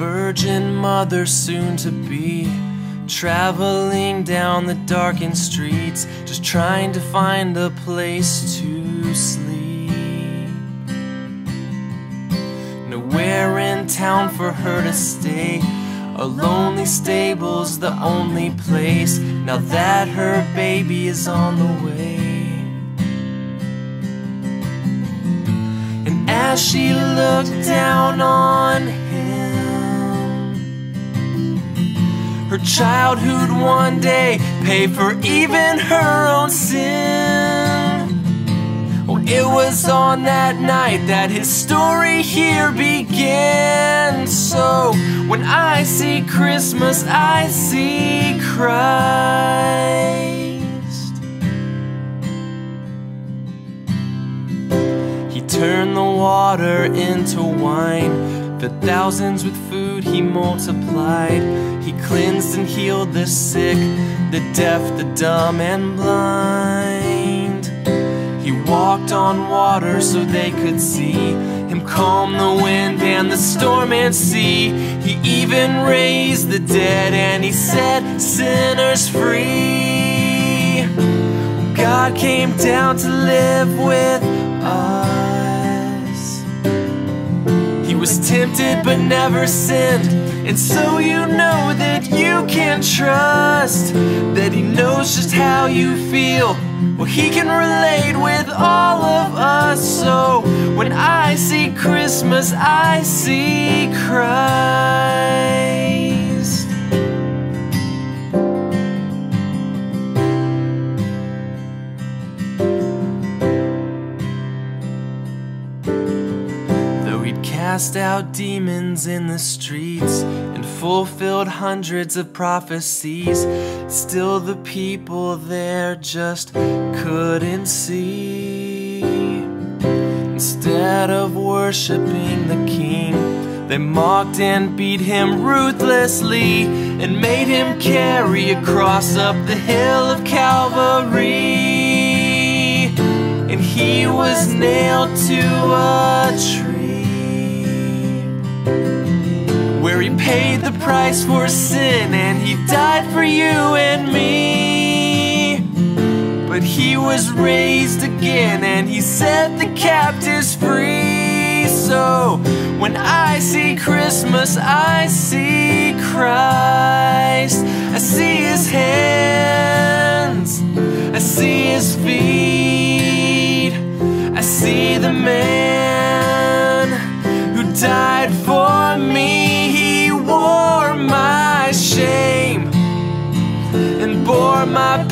virgin mother soon to be. Traveling down the darkened streets, just trying to find a place to sleep. Nowhere in town for her to stay. A lonely stable's the only place now that her baby is on the way. And as she looked down on child who'd one day pay for even her own sin. Oh, it was on that night that his story here began. So when I see Christmas, I see Christ. He turned the water into wine. Fed thousands with food he multiplied. He cleansed and healed the sick, the deaf, the dumb, and blind. He walked on water so they could see him calm the wind and the storm and sea. He even raised the dead and he set sinners free. God came down to live with us. Tempted but never sinned. And so you know that you can trust that He knows just how you feel. Well, He can relate with all of us. So when I see Christmas, I see Christ. Cast out demons in the streets and fulfilled hundreds of prophecies, still the people there just couldn't see. Instead of worshiping the king, they mocked and beat him ruthlessly and made him carry a cross up the hill of Calvary. And he was nailed to a tree paid the price for sin and he died for you and me. But he was raised again and he set the captives free. So when I see Christmas, I see Christ. I see his hands, I see his feet, I see the man who died for me. my